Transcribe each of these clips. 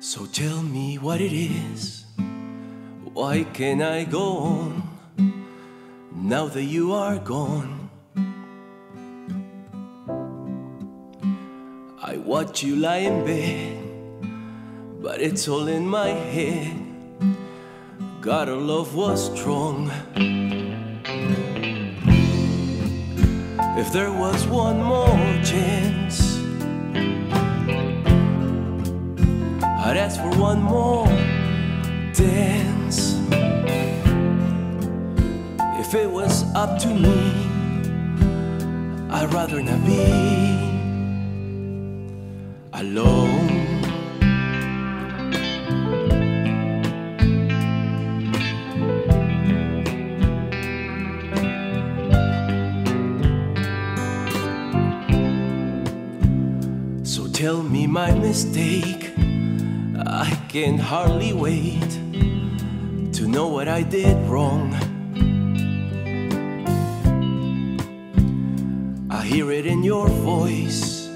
So tell me what it is. Why can't I go on now that you are gone? I watch you lie in bed, but it's all in my head. God, our love was strong. If there was one more chance. I'd ask for one more dance. If it was up to me, I'd rather not be alone. Tell me my mistake. I can hardly wait to know what I did wrong. I hear it in your voice.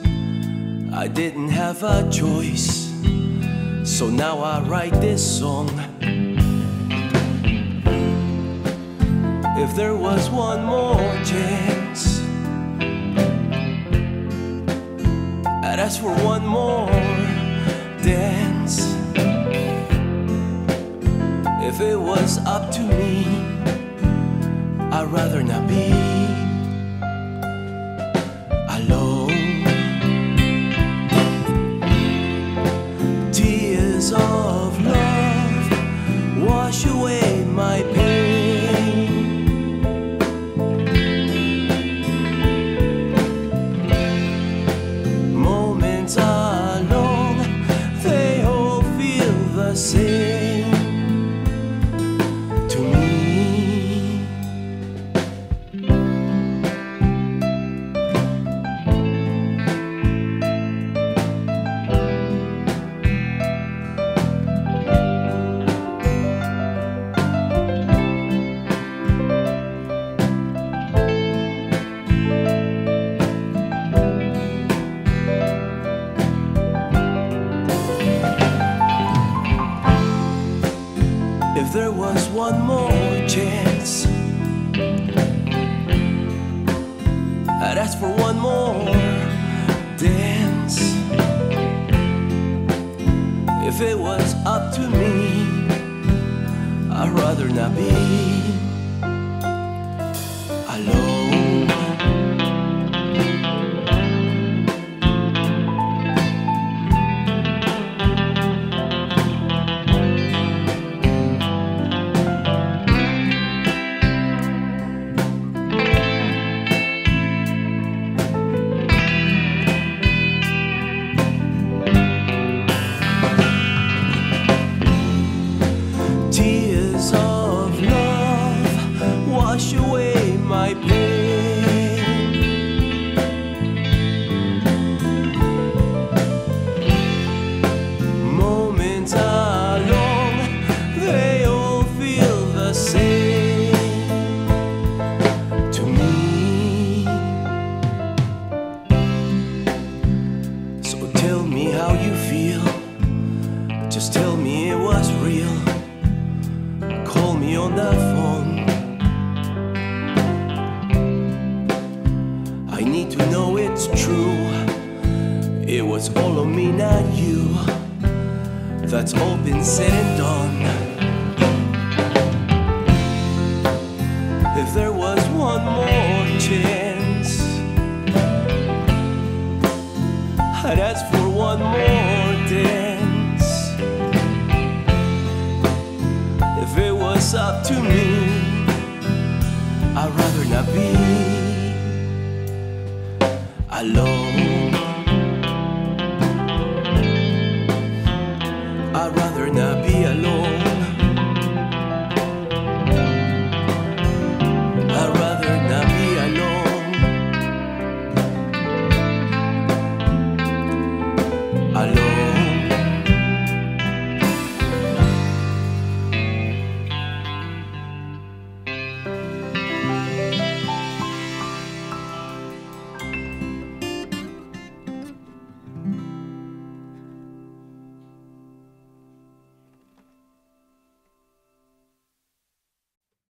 I didn't have a choice. So now I write this song. If there was one more chance, I'd ask for one more dance. If it was up to me, I'd rather not be alone. Tears of love wash away my one more chance, I'd ask for one more dance. If it was up to me, I'd rather not be Just tell me it was real. Call me on the phone. I need to know it's true. It was all on me, not you. That's all been said and done. Alone.